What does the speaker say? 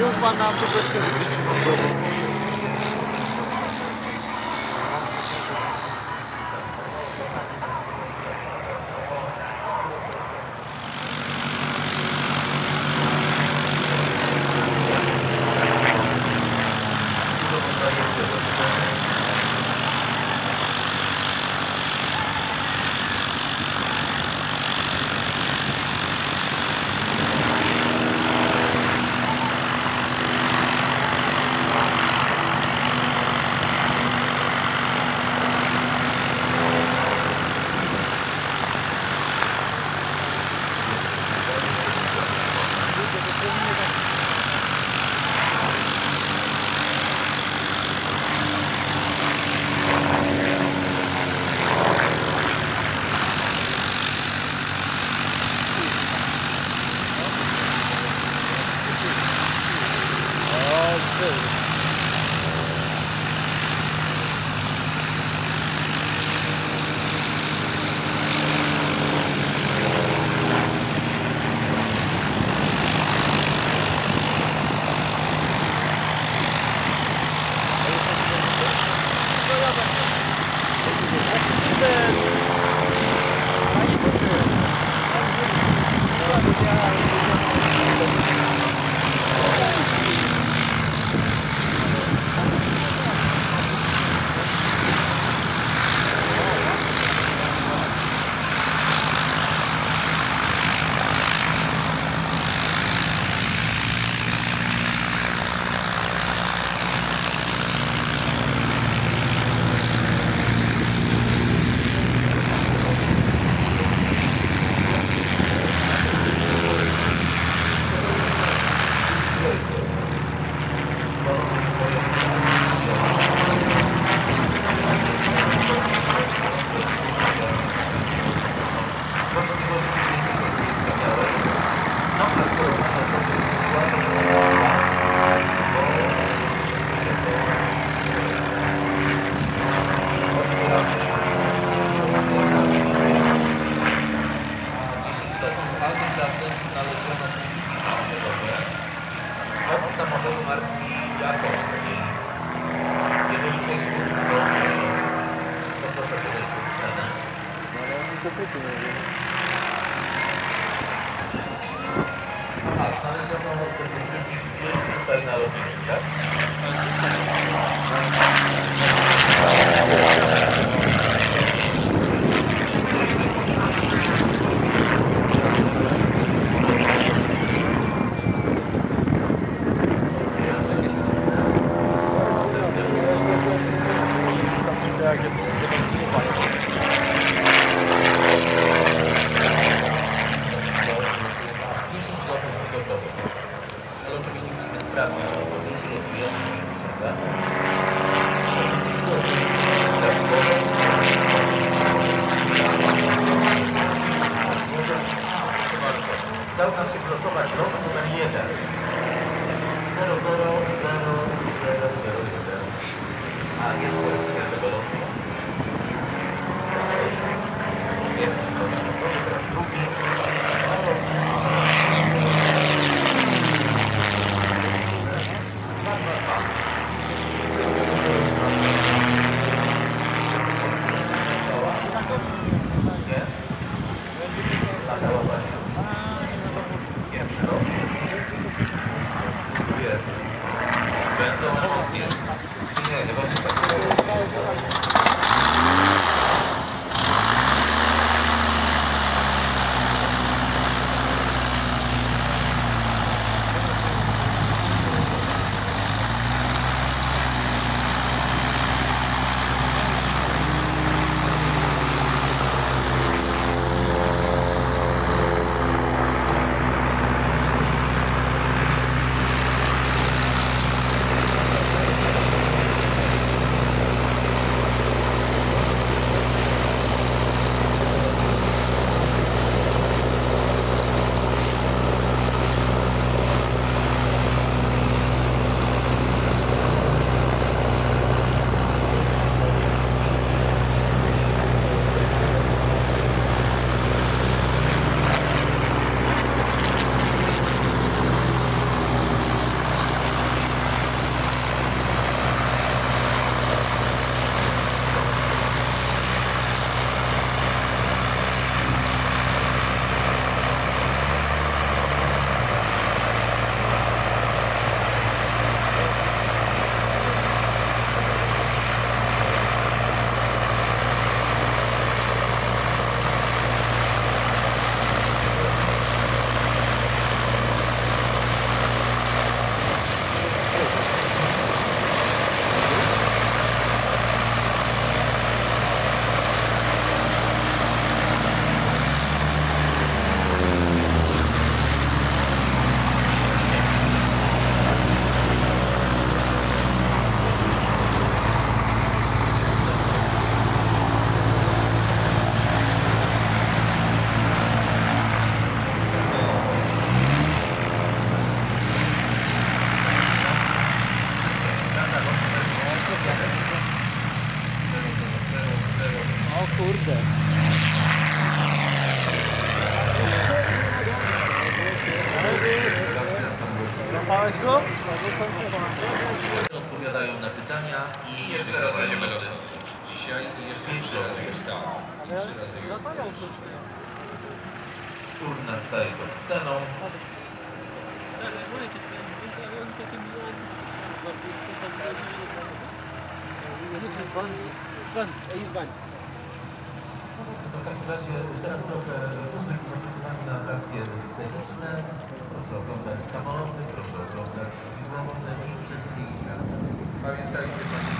Союз банан, кусочков. too. Omar Gato. Yo soy un experto por cosas que les gustan. Bueno, un poquito me viene. Hastane zamanı kırmızı gideceğiz, Dał nam się blokować lot numer 1. 000001. A jest właściciel tego. Widziałeś go? Odpowiadają na pytania i Jeszcze raz będziemy losować. Dzisiaj i jeszcze Pierwszy trzy razy. raz. Tak. I trzy razy. Tur nastaje pod sceną. No w takim razie teraz trochę muzyki sceniczne. Proszę oglądać samoloty, proszę oglądać widłowce i wszystkie inne. Pamiętajcie